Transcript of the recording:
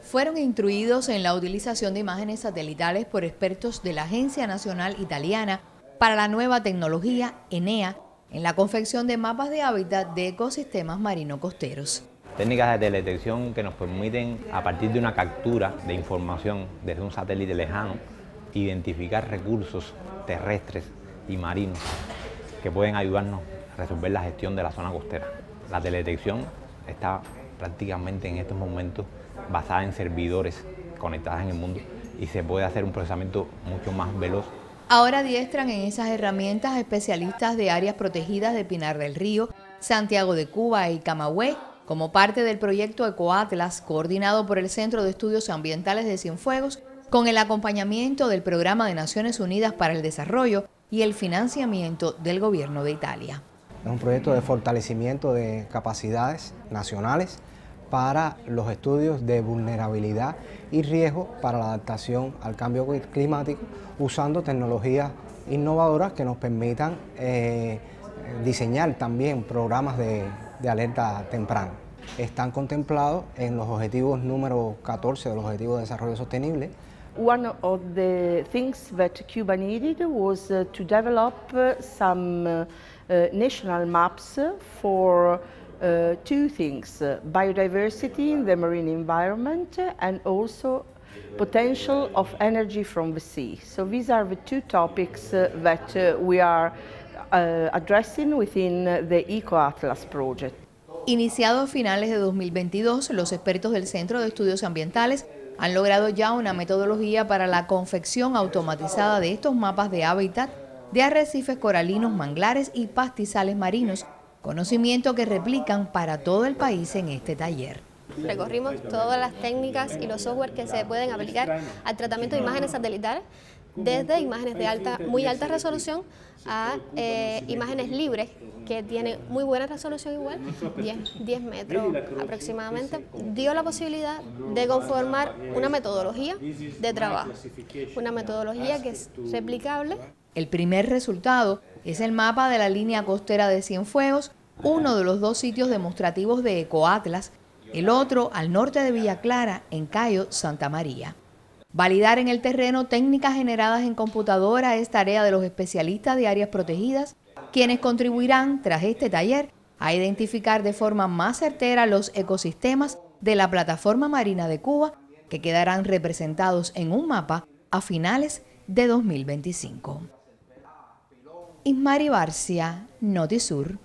Fueron instruidos en la utilización de imágenes satelitales por expertos de la Agencia Nacional Italiana para la Nueva Tecnología, ENEA, en la confección de mapas de hábitat de ecosistemas marino-costeros. Técnicas de teledetección que nos permiten, a partir de una captura de información desde un satélite lejano, identificar recursos terrestres y marinos que pueden ayudarnos a resolver la gestión de la zona costera. La teledetección está prácticamente en estos momentos basada en servidores conectados en el mundo y se puede hacer un procesamiento mucho más veloz. Ahora diestran en esas herramientas especialistas de áreas protegidas de Pinar del Río, Santiago de Cuba y Camagüey, como parte del proyecto Ecoatlas, coordinado por el Centro de Estudios Ambientales de Cienfuegos, con el acompañamiento del Programa de Naciones Unidas para el Desarrollo y el financiamiento del Gobierno de Italia. Es un proyecto de fortalecimiento de capacidades nacionales para los estudios de vulnerabilidad y riesgo para la adaptación al cambio climático usando tecnologías innovadoras que nos permitan eh, diseñar también programas de, alerta temprana. Están contemplados en los objetivos número 14 de los Objetivos de Desarrollo Sostenible. One of the things that Cuba needed was uh, to develop uh, some uh, national maps for uh, two things, uh, biodiversity in the marine environment and also potential of energy from the sea. So these are the two topics uh, that uh, we are uh, addressing within the EcoAtlas project. Iniciado a finales de 2022, los expertos del Centro de Estudios Ambientales han logrado ya una metodología para la confección automatizada de estos mapas de hábitat de arrecifes coralinos, manglares y pastizales marinos conocimiento que replican para todo el país en este taller. Recorrimos todas las técnicas y los software que se pueden aplicar al tratamiento de imágenes satelitales, desde imágenes de alta, muy alta resolución a eh, imágenes libres que tienen muy buena resolución igual, 10, 10 metros aproximadamente, dio la posibilidad de conformar una metodología de trabajo, una metodología que es replicable. El primer resultado es el mapa de la línea costera de Cienfuegos, uno de los dos sitios demostrativos de Ecoatlas, el otro al norte de Villa Clara, en Cayo, Santa María. Validar en el terreno técnicas generadas en computadora es tarea de los especialistas de áreas protegidas, quienes contribuirán, tras este taller, a identificar de forma más certera los ecosistemas de la plataforma marina de Cuba, que quedarán representados en un mapa a finales de 2025. Ismari Barcia, Notisur.